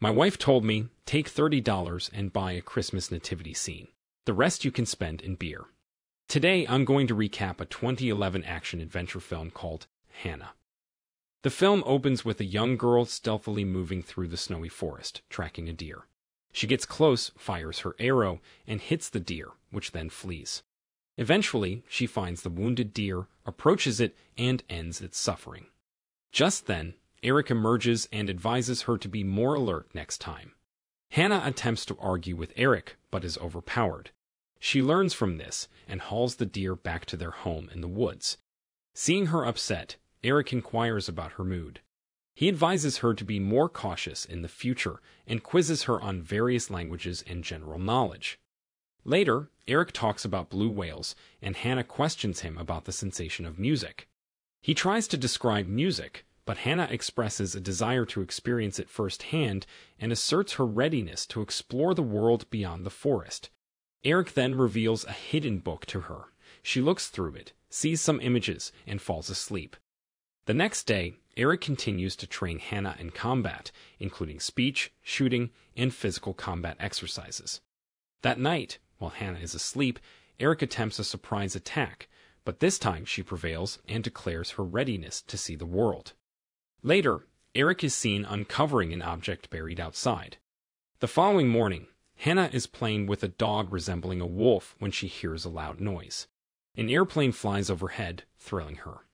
My wife told me, take $30 and buy a Christmas nativity scene. The rest you can spend in beer. Today, I'm going to recap a 2011 action adventure film called Hanna. The film opens with a young girl stealthily moving through the snowy forest, tracking a deer. She gets close, fires her arrow, and hits the deer, which then flees. Eventually, she finds the wounded deer, approaches it, and ends its suffering. Just then, Eric emerges and advises her to be more alert next time. Hanna attempts to argue with Eric, but is overpowered. She learns from this and hauls the deer back to their home in the woods. Seeing her upset, Eric inquires about her mood. He advises her to be more cautious in the future and quizzes her on various languages and general knowledge. Later, Eric talks about blue whales, and Hanna questions him about the sensation of music. He tries to describe music, but Hanna expresses a desire to experience it firsthand and asserts her readiness to explore the world beyond the forest. Eric then reveals a hidden book to her. She looks through it, sees some images, and falls asleep. The next day, Eric continues to train Hanna in combat, including speech, shooting, and physical combat exercises. That night, while Hanna is asleep, Eric attempts a surprise attack, but this time she prevails and declares her readiness to see the world. Later, Eric is seen uncovering an object buried outside. The following morning, Hanna is playing with a dog resembling a wolf when she hears a loud noise. An airplane flies overhead, thrilling her.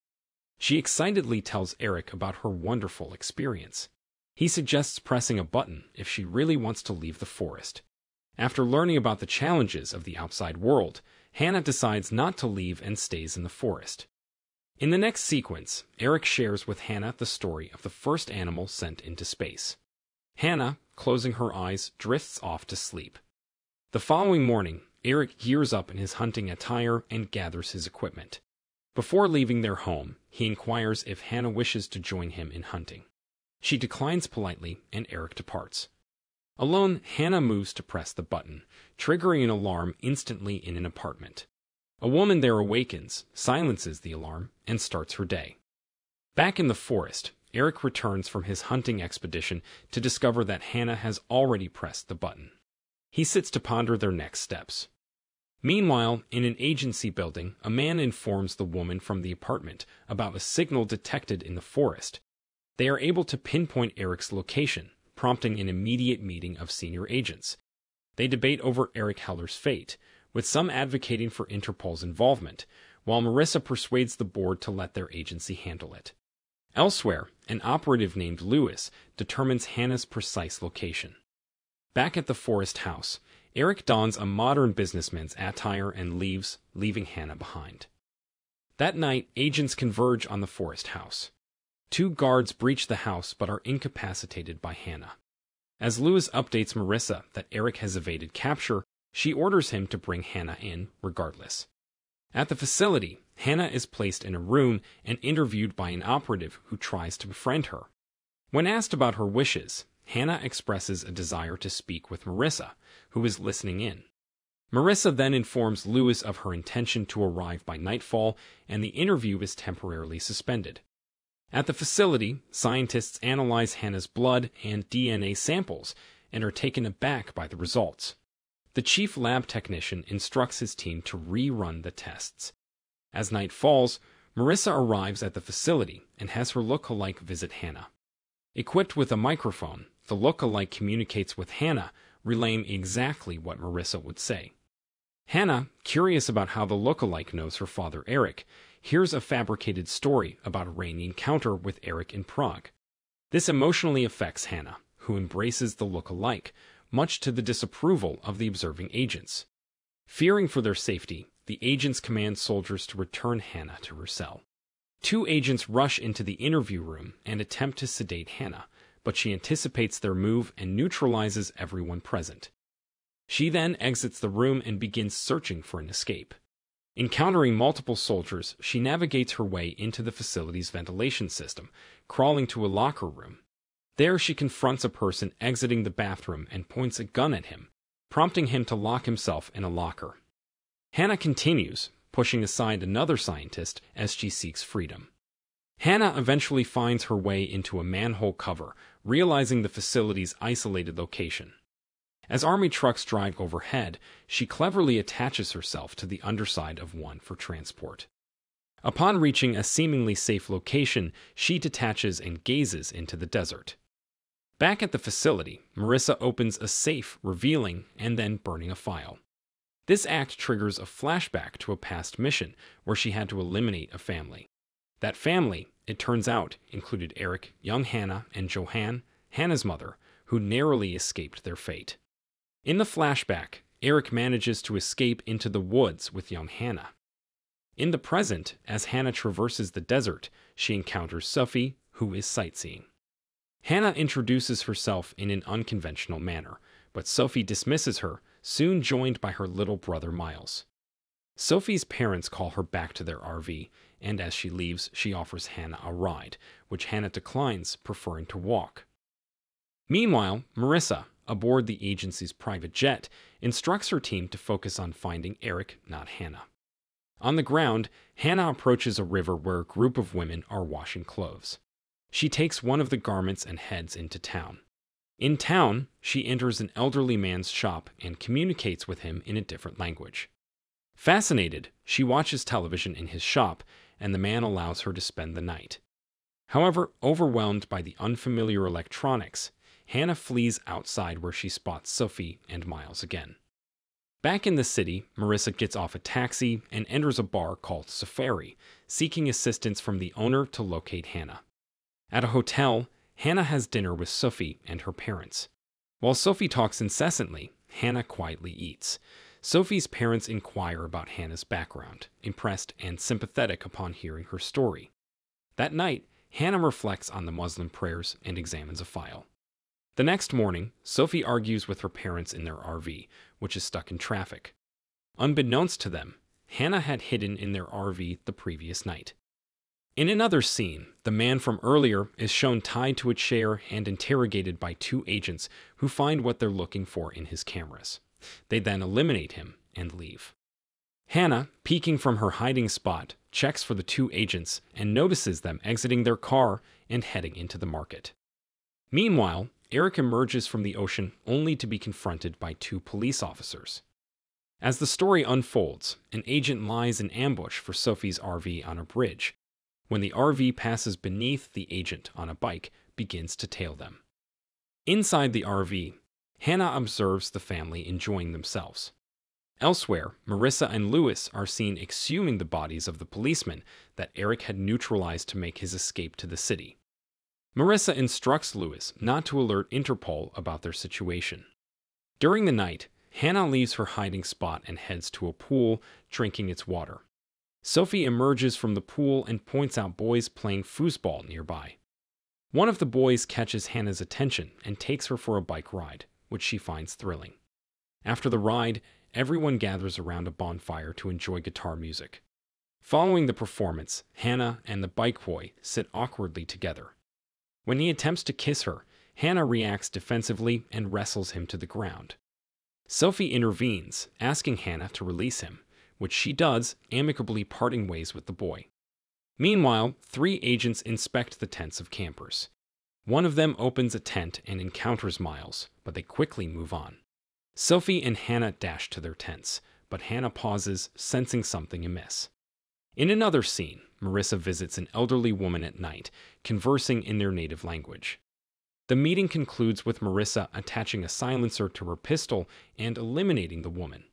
She excitedly tells Eric about her wonderful experience. He suggests pressing a button if she really wants to leave the forest. After learning about the challenges of the outside world, Hanna decides not to leave and stays in the forest. In the next sequence, Eric shares with Hanna the story of the first animal sent into space. Hanna, closing her eyes, drifts off to sleep. The following morning, Eric gears up in his hunting attire and gathers his equipment. Before leaving their home, he inquires if Hanna wishes to join him in hunting. She declines politely, and Eric departs. Alone, Hanna moves to press the button, triggering an alarm instantly in an apartment. A woman there awakens, silences the alarm, and starts her day. Back in the forest, Eric returns from his hunting expedition to discover that Hanna has already pressed the button. He sits to ponder their next steps. Meanwhile, in an agency building, a man informs the woman from the apartment about a signal detected in the forest. They are able to pinpoint Eric's location, prompting an immediate meeting of senior agents. They debate over Eric Heller's fate, with some advocating for Interpol's involvement, while Marissa persuades the board to let their agency handle it. Elsewhere, an operative named Lewis determines Hanna's precise location. Back at the forest house, Eric dons a modern businessman's attire and leaves, leaving Hanna behind. That night, agents converge on the forest house. Two guards breach the house but are incapacitated by Hanna. As Lewis updates Marissa that Eric has evaded capture, she orders him to bring Hanna in regardless. At the facility, Hanna is placed in a room and interviewed by an operative who tries to befriend her. When asked about her wishes, Hanna expresses a desire to speak with Marissa, who is listening in. Marissa then informs Lewis of her intention to arrive by nightfall, and the interview is temporarily suspended. At the facility, scientists analyze Hanna's blood and DNA samples and are taken aback by the results. The chief lab technician instructs his team to rerun the tests. As night falls, Marissa arrives at the facility and has her look-alike visit Hanna. Equipped with a microphone, the look-alike communicates with Hanna, relaying exactly what Marissa would say. Hanna, curious about how the look-alike knows her father Eric, hears a fabricated story about a rainy encounter with Eric in Prague. This emotionally affects Hanna, who embraces the look-alike, much to the disapproval of the observing agents. Fearing for their safety, the agents command soldiers to return Hanna to her cell. Two agents rush into the interview room and attempt to sedate Hanna, but she anticipates their move and neutralizes everyone present. She then exits the room and begins searching for an escape. Encountering multiple soldiers, she navigates her way into the facility's ventilation system, crawling to a locker room. There she confronts a person exiting the bathroom and points a gun at him, prompting him to lock himself in a locker. Hanna continues, pushing aside another scientist as she seeks freedom. Hanna eventually finds her way into a manhole cover, realizing the facility's isolated location. As army trucks drive overhead, she cleverly attaches herself to the underside of one for transport. Upon reaching a seemingly safe location, she detaches and gazes into the desert. Back at the facility, Marissa opens a safe, revealing and then burning a file. This act triggers a flashback to a past mission where she had to eliminate a family. That family, it turns out, included Eric, young Hanna, and Johanna, Hanna's mother, who narrowly escaped their fate. In the flashback, Eric manages to escape into the woods with young Hanna. In the present, as Hanna traverses the desert, she encounters Sophie, who is sightseeing. Hanna introduces herself in an unconventional manner, but Sophie dismisses her, soon joined by her little brother Miles. Sophie's parents call her back to their RV, and as she leaves, she offers Hanna a ride, which Hanna declines, preferring to walk. Meanwhile, Marissa, aboard the agency's private jet, instructs her team to focus on finding Eric, not Hanna. On the ground, Hanna approaches a river where a group of women are washing clothes. She takes one of the garments and heads into town. In town, she enters an elderly man's shop and communicates with him in a different language. Fascinated, she watches television in his shop, and the man allows her to spend the night. However, overwhelmed by the unfamiliar electronics, Hanna flees outside where she spots Sophie and Miles again. Back in the city, Marissa gets off a taxi and enters a bar called Safari, seeking assistance from the owner to locate Hanna. At a hotel, Hanna has dinner with Sophie and her parents. While Sophie talks incessantly, Hanna quietly eats. Sophie's parents inquire about Hanna's background, impressed and sympathetic upon hearing her story. That night, Hanna reflects on the Muslim prayers and examines a file. The next morning, Sophie argues with her parents in their RV, which is stuck in traffic. Unbeknownst to them, Hanna had hidden in their RV the previous night. In another scene, the man from earlier is shown tied to a chair and interrogated by two agents who find what they're looking for in his cameras. They then eliminate him and leave. Hanna, peeking from her hiding spot, checks for the two agents and notices them exiting their car and heading into the market. Meanwhile, Eric emerges from the ocean only to be confronted by two police officers. As the story unfolds, an agent lies in ambush for Sophie's RV on a bridge. When the RV passes beneath, the agent on a bike begins to tail them. Inside the RV, Hanna observes the family enjoying themselves. Elsewhere, Marissa and Lewis are seen exhuming the bodies of the policemen that Eric had neutralized to make his escape to the city. Marissa instructs Lewis not to alert Interpol about their situation. During the night, Hanna leaves her hiding spot and heads to a pool, drinking its water. Sophie emerges from the pool and points out boys playing foosball nearby. One of the boys catches Hanna's attention and takes her for a bike ride, which she finds thrilling. After the ride, everyone gathers around a bonfire to enjoy guitar music. Following the performance, Hanna and the bike boy sit awkwardly together. When he attempts to kiss her, Hanna reacts defensively and wrestles him to the ground. Sophie intervenes, asking Hanna to release him, which she does, amicably parting ways with the boy. Meanwhile, three agents inspect the tents of campers. One of them opens a tent and encounters Miles, but they quickly move on. Sophie and Hanna dash to their tents, but Hanna pauses, sensing something amiss. In another scene, Marissa visits an elderly woman at night, conversing in their native language. The meeting concludes with Marissa attaching a silencer to her pistol and eliminating the woman.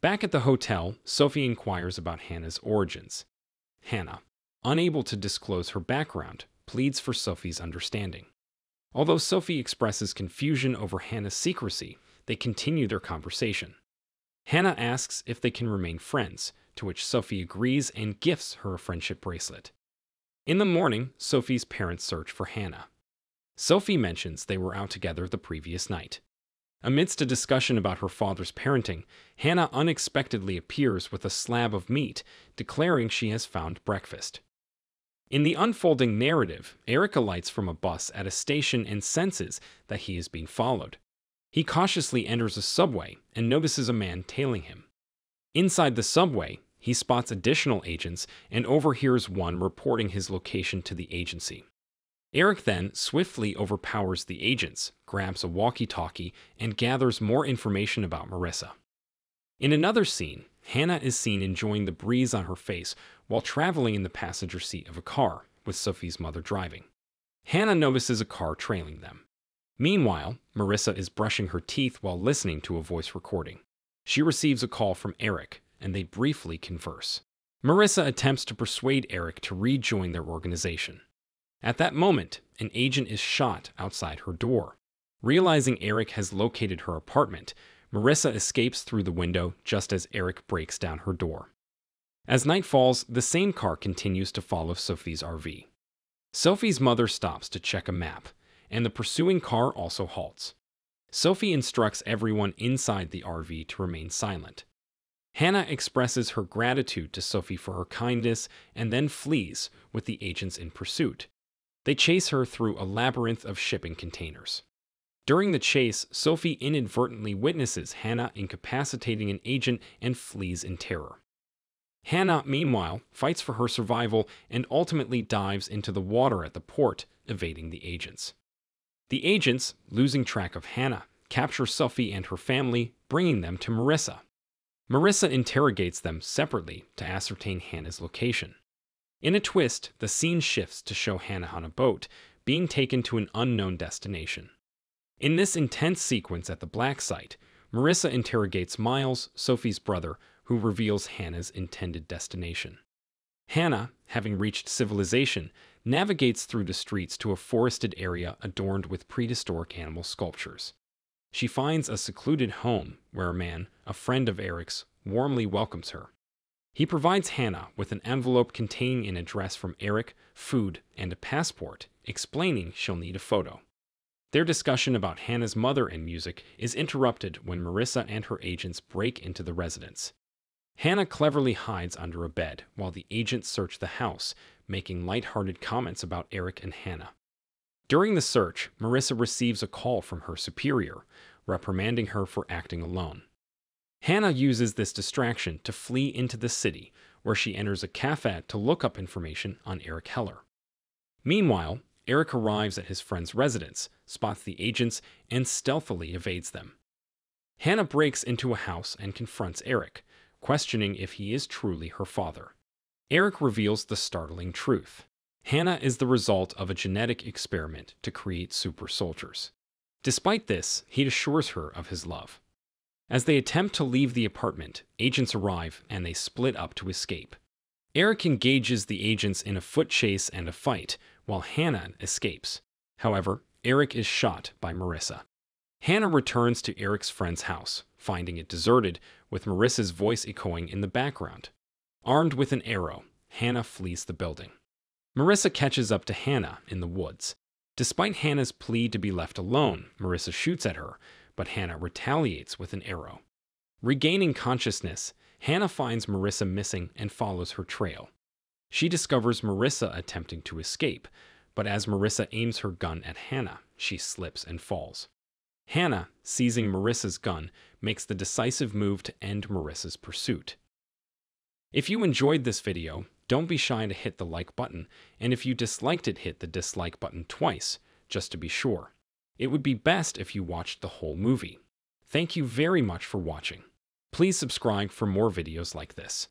Back at the hotel, Sophie inquires about Hanna's origins. Hanna, unable to disclose her background, pleads for Sophie's understanding. Although Sophie expresses confusion over Hanna's secrecy, they continue their conversation. Hanna asks if they can remain friends, to which Sophie agrees and gifts her a friendship bracelet. In the morning, Sophie's parents search for Hanna. Sophie mentions they were out together the previous night. Amidst a discussion about her father's parenting, Hanna unexpectedly appears with a slab of meat, declaring she has found breakfast. In the unfolding narrative, Eric alights from a bus at a station and senses that he is being followed. He cautiously enters a subway and notices a man tailing him. Inside the subway, he spots additional agents and overhears one reporting his location to the agency. Eric then swiftly overpowers the agents, grabs a walkie talkie, and gathers more information about Marissa. In another scene, Hanna is seen enjoying the breeze on her face while traveling in the passenger seat of a car, with Sophie's mother driving. Hanna notices a car trailing them. Meanwhile, Marissa is brushing her teeth while listening to a voice recording. She receives a call from Eric, and they briefly converse. Marissa attempts to persuade Eric to rejoin their organization. At that moment, an agent is shot outside her door. Realizing Eric has located her apartment, Marissa escapes through the window just as Eric breaks down her door. As night falls, the same car continues to follow Sophie's RV. Sophie's mother stops to check a map, and the pursuing car also halts. Sophie instructs everyone inside the RV to remain silent. Hanna expresses her gratitude to Sophie for her kindness and then flees with the agents in pursuit. They chase her through a labyrinth of shipping containers. During the chase, Sophie inadvertently witnesses Hanna incapacitating an agent and flees in terror. Hanna, meanwhile, fights for her survival and ultimately dives into the water at the port, evading the agents. The agents, losing track of Hanna, capture Sophie and her family, bringing them to Marissa. Marissa interrogates them separately to ascertain Hanna's location. In a twist, the scene shifts to show Hanna on a boat, being taken to an unknown destination. In this intense sequence at the black site, Marissa interrogates Miles, Sophie's brother, who reveals Hanna's intended destination. Hanna, having reached civilization, navigates through the streets to a forested area adorned with prehistoric animal sculptures. She finds a secluded home where a man, a friend of Eric's, warmly welcomes her. He provides Hanna with an envelope containing an address from Eric, food, and a passport, explaining she'll need a photo. Their discussion about Hanna's mother and music is interrupted when Marissa and her agents break into the residence. Hanna cleverly hides under a bed while the agents search the house, making light-hearted comments about Eric and Hanna. During the search, Marissa receives a call from her superior, reprimanding her for acting alone. Hanna uses this distraction to flee into the city, where she enters a cafe to look up information on Eric Heller. Meanwhile, Eric arrives at his friend's residence, spots the agents, and stealthily evades them. Hanna breaks into a house and confronts Eric, questioning if he is truly her father. Eric reveals the startling truth. Hanna is the result of a genetic experiment to create super soldiers. Despite this, he assures her of his love. As they attempt to leave the apartment, agents arrive and they split up to escape. Eric engages the agents in a foot chase and a fight, while Hanna escapes. However, Eric is shot by Marissa. Hanna returns to Eric's friend's house, finding it deserted, with Marissa's voice echoing in the background. Armed with an arrow, Hanna flees the building. Marissa catches up to Hanna in the woods. Despite Hanna's plea to be left alone, Marissa shoots at her, but Hanna retaliates with an arrow. Regaining consciousness, Hanna finds Marissa missing and follows her trail. She discovers Marissa attempting to escape, but as Marissa aims her gun at Hanna, she slips and falls. Hanna, seizing Marissa's gun, makes the decisive move to end Marissa's pursuit. If you enjoyed this video, don't be shy to hit the like button, and if you disliked it, hit the dislike button twice, just to be sure. It would be best if you watched the whole movie. Thank you very much for watching. Please subscribe for more videos like this.